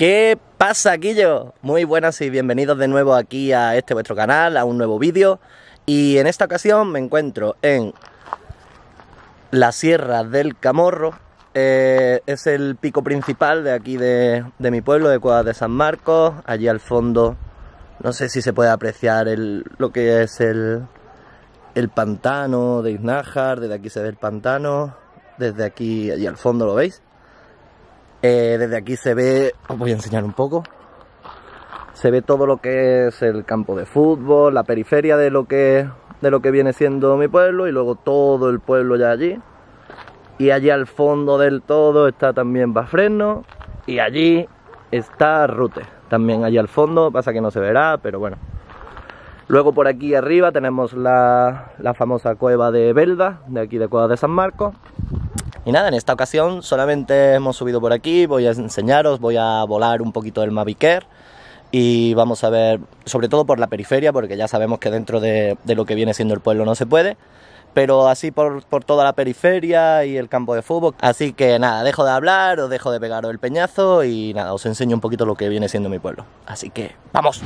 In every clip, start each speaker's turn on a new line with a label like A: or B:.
A: ¿Qué pasa, Guillo? Muy buenas y bienvenidos de nuevo aquí a este vuestro canal, a un nuevo vídeo. Y en esta ocasión me encuentro en la Sierra del Camorro. Eh, es el pico principal de aquí de, de mi pueblo, de Cuevas de San Marcos. Allí al fondo, no sé si se puede apreciar lo que es el, el pantano de Iznájar. Desde aquí se ve el pantano. Desde aquí, allí al fondo, ¿lo veis? Eh, desde aquí se ve, os voy a enseñar un poco. Se ve todo lo que es el campo de fútbol, la periferia de lo que, de lo que viene siendo mi pueblo y luego todo el pueblo ya allí. Y allí al fondo del todo está también Bafreno y allí está Rute. También allí al fondo, pasa que no se verá, pero bueno. Luego por aquí arriba tenemos la, la famosa cueva de Belda, de aquí de Cueva de San Marcos. Y nada, en esta ocasión solamente hemos subido por aquí, voy a enseñaros, voy a volar un poquito el Mavic Air y vamos a ver, sobre todo por la periferia, porque ya sabemos que dentro de, lo que viene siendo el pueblo no se puede, pero así por, por, toda la periferia y el campo de fútbol. Así que nada, dejo de hablar, os dejo de pegaros el peñazo y nada, os enseño un poquito lo que viene siendo mi pueblo. Así que, ¡vamos!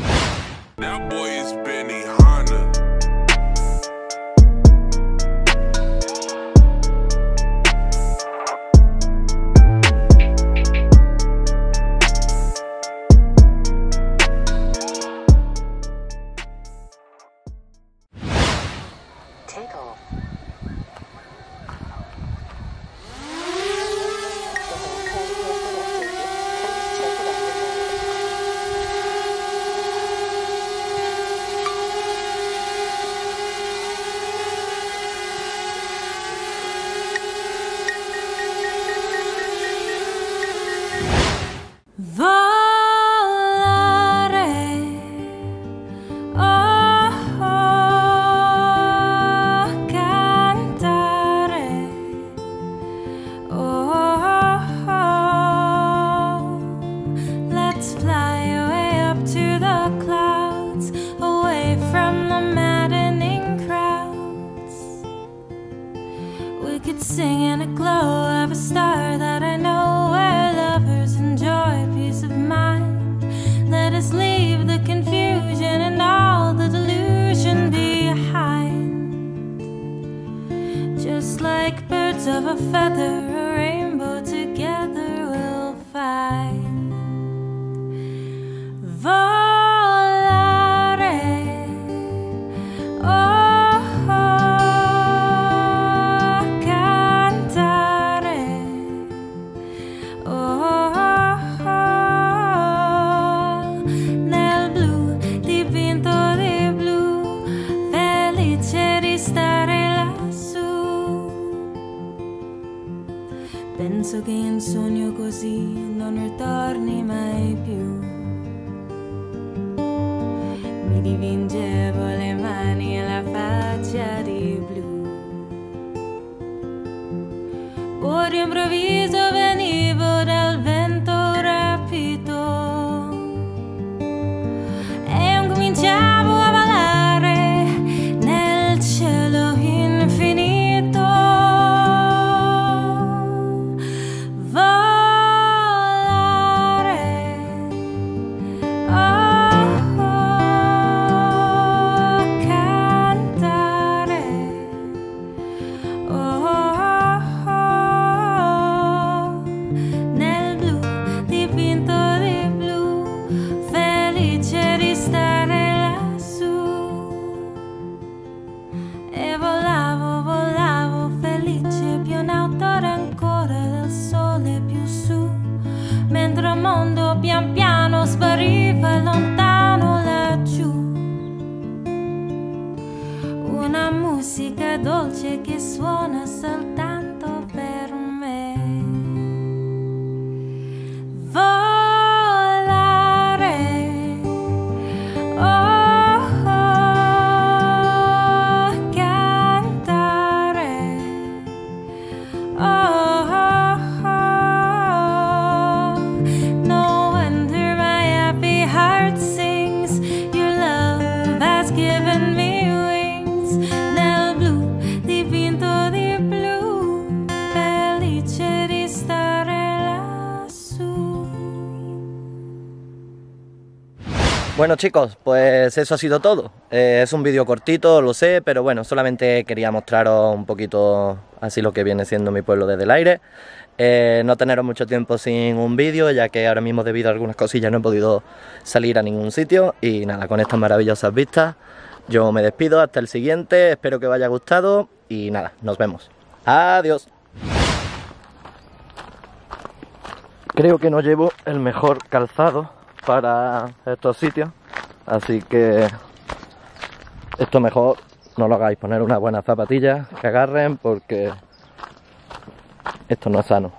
B: we could sing in a glow of a star that I know where lovers enjoy peace of mind. Let us leave the confusion and all the delusion behind. Just like birds of a feather. Penso che in sogno così non ritorni mai più. Mi dipingevo le mani e la faccia di blu. Poi improvviso il mondo pian piano spariva lontano laggiù. Una musica dolce che suona soltanto
A: Bueno chicos, pues eso ha sido todo. Eh, es un vídeo cortito, lo sé, pero bueno, solamente quería mostraros un poquito así lo que viene siendo mi pueblo desde el aire. Eh, no teneros mucho tiempo sin un vídeo, ya que ahora mismo debido a algunas cosillas no he podido salir a ningún sitio. Y nada, con estas maravillosas vistas, yo me despido hasta el siguiente, espero que os haya gustado y nada, nos vemos. Adiós. Creo que no llevo el mejor calzado para estos sitios. Así que esto mejor no lo hagáis, poner unas buenas zapatillas que agarren porque esto no es sano.